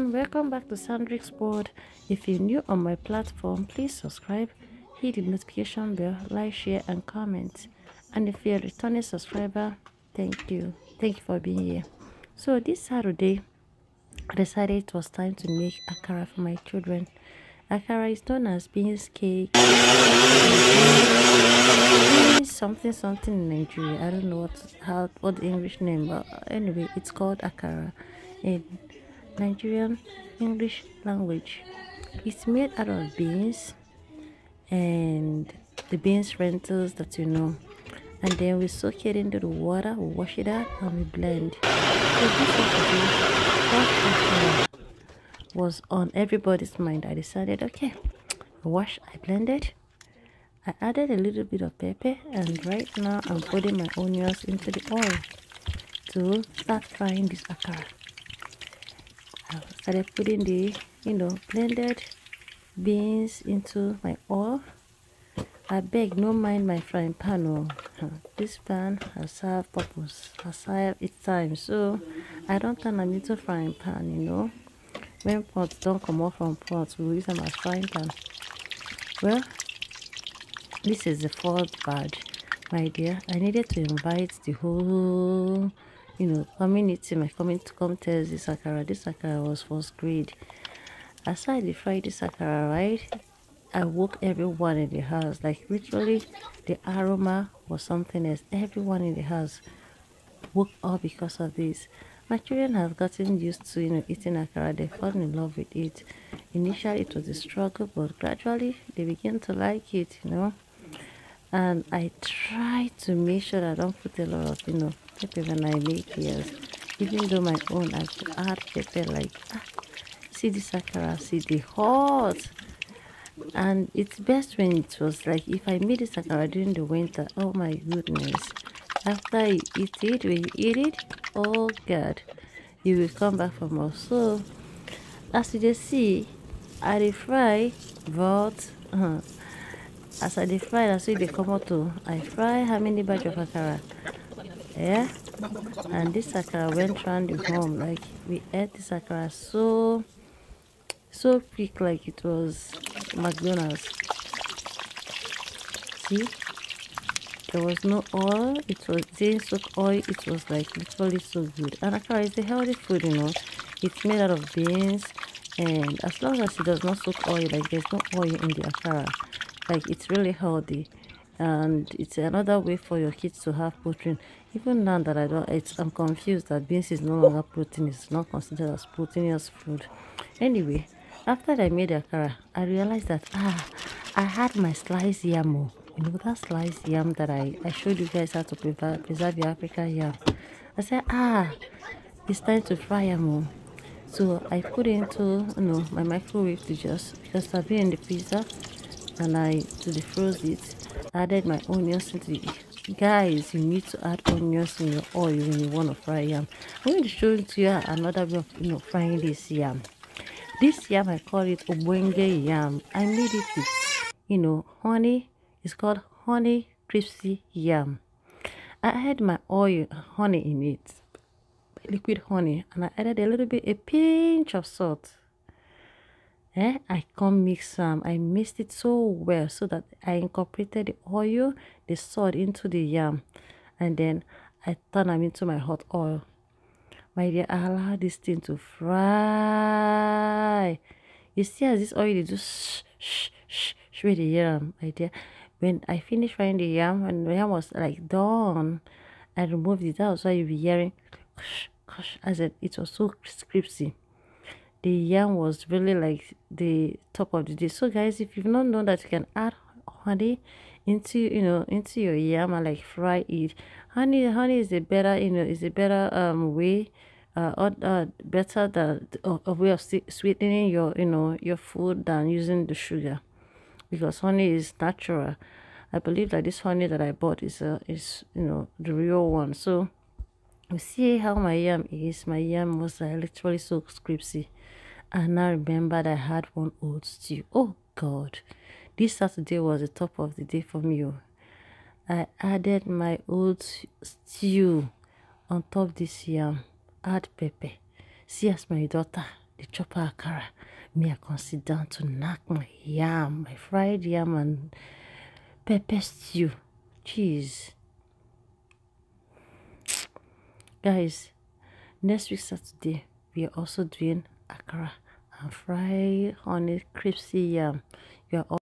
everyone welcome back to sandrix world if you're new on my platform please subscribe hit the notification bell like share and comment. And if you're a returning subscriber thank you. Thank you for being here. So this saturday i decided it was time to make akara for my children. Akara is known as beans cake. Something something in nigeria. I don't know what how what the english name but anyway it's called akara. In Nigerian English language. It's made out of beans and the beans rentals that you know. And then we soak it into the water, we wash it out, and we blend. So was on everybody's mind. I decided, okay, I wash, I blended. I added a little bit of pepper, and right now I'm putting my onions into the oil to start frying this akara. I started putting the you know blended beans into my oil. I beg no mind my frying pan oh. This pan has served purpose has served its time. So I don't turn them into frying pan you know. When pots don't come off from pots we use them as frying pan. Well this is the fourth batch my dear. I needed to invite the whole you know, community, my community come tell this sakara. This sakara was first grade. Aside the fried this sakara, right? I woke everyone in the house. Like literally, the aroma was something else. Everyone in the house woke up because of this. My children have gotten used to you know eating akara. They fall in love with it. Initially, it was a struggle, but gradually they begin to like it. You know, and I try to make sure I don't put a lot of you know pepper when I make yours. Even though my own I could add pepper like ah, see the sakara, see the hot. And it's best when it was like if I made the sakara during the winter, oh my goodness. After I eat it, we eat it, oh god, you will come back for more. So as you just see, I fry but uh, as I fry, I see the come out to I fry how many batch of akara yeah? And this sakara went round the home like we ate the sakara so so quick like it was mcdonald's. See? There was no oil it was didn't soak oil it was like literally so good. And akara is a healthy food you know. It's made out of beans and as long as it does not soak oil like there's no oil in the akara like it's really healthy and it's another way for your kids to have protein even now that i don't it's i'm confused that beans is no longer protein it's not considered as proteinous food anyway after i made akara i realized that ah i had my sliced yam oh. you know that sliced yam that i i showed you guys how to preserve, preserve your african yam i said ah it's time to fry yam oh. so i put into you know my microwave to just because i've been in the freezer and i to defrost it added my onions into it guys. You need to add onions in your oil when you want to fry yam. I'm going to show you another way of you know frying this yam. This yam i call it obwenge yam. I made it with you know honey. It's called honey crispy yam. I had my oil honey in it liquid honey and i added a little bit a pinch of salt eh i come mix some. I mixed it so well so that i incorporated the oil the salt into the yam and then i turn them into my hot oil. My dear i allow this thing to fry. You see as this oil is just shh shh shh with the yam my dear. When i finished frying the yam and the yam was like done i removed it out so you'll be hearing as it, it was so crispy the yam was really like the top of the dish so guys if you've not known that you can add honey into you know into your yam and like fry it honey honey is a better you know is a better um way uh, or, uh better than uh, a way of sweetening your you know your food than using the sugar. Because honey is natural. I believe that this honey that i bought is uh is you know the real one. So you see how my yam is my yam was uh, literally so crispy and now remember that I had one old stew. Oh God, this Saturday was the top of the day for me. Oh. I added my old stew on top this yam. Add pepper. See as my daughter, the chopper akara. Me, I can sit down to knock my yam, my fried yam and pepper stew. Cheese. Guys, next week Saturday, we are also doing akara and fried honey crispy yam. You are